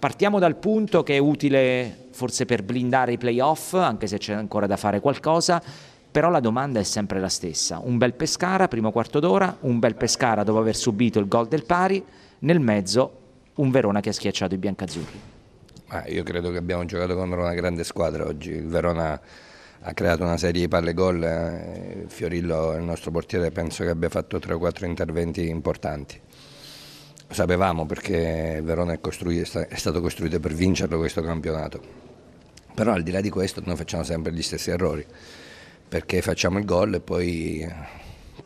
Partiamo dal punto che è utile forse per blindare i playoff, anche se c'è ancora da fare qualcosa, però la domanda è sempre la stessa. Un bel Pescara, primo quarto d'ora, un bel Pescara dopo aver subito il gol del pari, nel mezzo un Verona che ha schiacciato i biancazzurri. Ah, io credo che abbiamo giocato contro una grande squadra oggi. Il Verona ha creato una serie di palle gol. Eh, Fiorillo, il nostro portiere, penso che abbia fatto tre o quattro interventi importanti. Sapevamo perché Verona è, è stato costruito per vincerlo questo campionato. Però al di là di questo noi facciamo sempre gli stessi errori, perché facciamo il gol e poi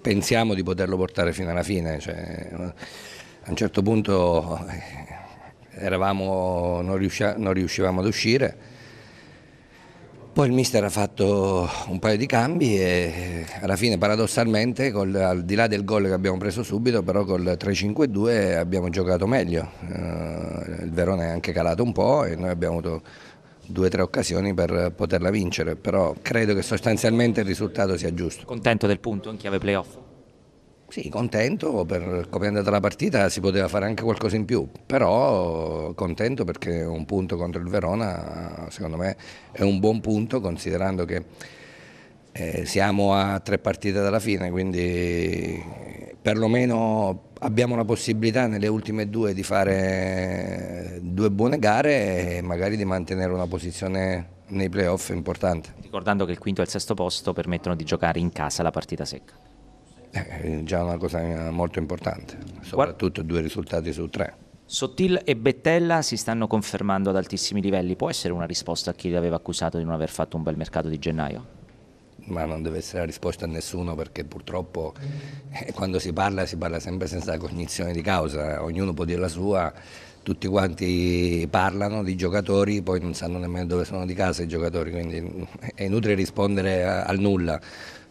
pensiamo di poterlo portare fino alla fine. Cioè, a un certo punto eh, eravamo, non, riuscia, non riuscivamo ad uscire, poi il mister ha fatto un paio di cambi e alla fine paradossalmente col, al di là del gol che abbiamo preso subito però col 3-5-2 abbiamo giocato meglio, uh, il Verona è anche calato un po' e noi abbiamo avuto due o tre occasioni per poterla vincere, però credo che sostanzialmente il risultato sia giusto. Contento del punto in chiave playoff? Sì, contento, per come è andata la partita si poteva fare anche qualcosa in più, però contento perché un punto contro il Verona secondo me è un buon punto considerando che eh, siamo a tre partite dalla fine, quindi perlomeno abbiamo la possibilità nelle ultime due di fare due buone gare e magari di mantenere una posizione nei playoff importante. Ricordando che il quinto e il sesto posto permettono di giocare in casa la partita secca. È già una cosa molto importante, soprattutto due risultati su tre. Sottil e Bettella si stanno confermando ad altissimi livelli, può essere una risposta a chi li aveva accusato di non aver fatto un bel mercato di gennaio? Ma non deve essere la risposta a nessuno perché purtroppo eh, quando si parla si parla sempre senza cognizione di causa, ognuno può dire la sua, tutti quanti parlano di giocatori, poi non sanno nemmeno dove sono di casa i giocatori, quindi è inutile rispondere al nulla.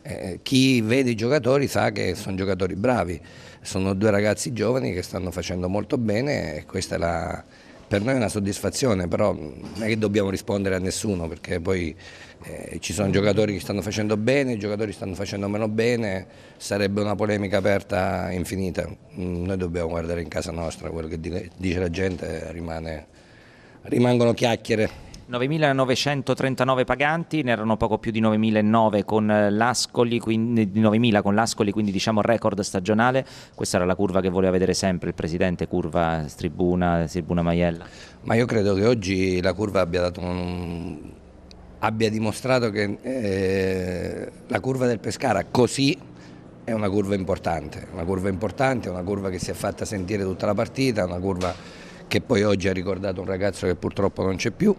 Eh, chi vede i giocatori sa che sono giocatori bravi, sono due ragazzi giovani che stanno facendo molto bene e questa è la, per noi è una soddisfazione, però non è che dobbiamo rispondere a nessuno perché poi eh, ci sono giocatori che stanno facendo bene, giocatori che stanno facendo meno bene, sarebbe una polemica aperta infinita. Noi dobbiamo guardare in casa nostra, quello che dice la gente rimane, rimangono chiacchiere. 9.939 paganti, ne erano poco più di 9.009 con l'Ascoli, quindi, 9.000 con l'Ascoli, quindi diciamo record stagionale. Questa era la curva che voleva vedere sempre il presidente, curva Tribuna, Tribuna Maiella. Ma io credo che oggi la curva abbia, un, abbia dimostrato che eh, la curva del Pescara così è una curva importante, una curva importante, una curva che si è fatta sentire tutta la partita, una curva che poi oggi ha ricordato un ragazzo che purtroppo non c'è più,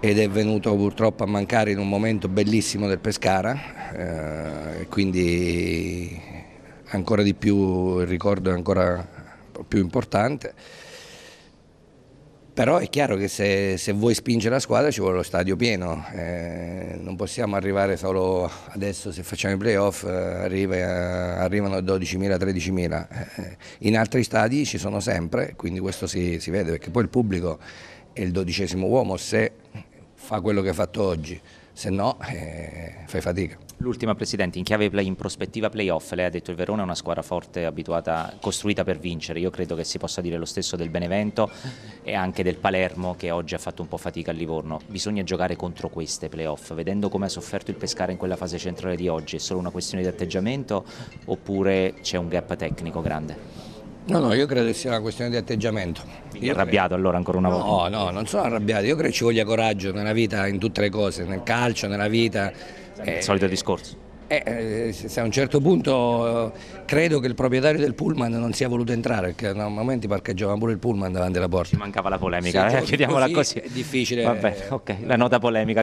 ed è venuto purtroppo a mancare in un momento bellissimo del Pescara, eh, quindi ancora di più il ricordo è ancora più importante. Però è chiaro che se, se vuoi spingere la squadra ci vuole lo stadio pieno, eh, non possiamo arrivare solo adesso se facciamo i playoff, eh, arriva, arrivano 12.000, 13.000, eh, in altri stadi ci sono sempre, quindi questo si, si vede perché poi il pubblico è il dodicesimo uomo se fa quello che ha fatto oggi, se no eh, fai fatica. L'ultima Presidente, in chiave play, in prospettiva playoff, lei ha detto il Verona è una squadra forte, abituata, costruita per vincere, io credo che si possa dire lo stesso del Benevento e anche del Palermo che oggi ha fatto un po' fatica a Livorno, bisogna giocare contro queste playoff, vedendo come ha sofferto il Pescara in quella fase centrale di oggi, è solo una questione di atteggiamento oppure c'è un gap tecnico grande? No, no, io credo che sia una questione di atteggiamento. Quindi arrabbiato credo. allora ancora una volta? No, no, non sono arrabbiato, io credo ci voglia coraggio nella vita, in tutte le cose, nel calcio, nella vita. È il eh, solito discorso. Eh, eh, se a un certo punto eh, credo che il proprietario del pullman non sia voluto entrare perché a momenti parcheggiava pure il pullman davanti alla porta. Ci mancava la polemica, sì, eh, chiediamola così. È difficile. Vabbè, ok, la nota polemica.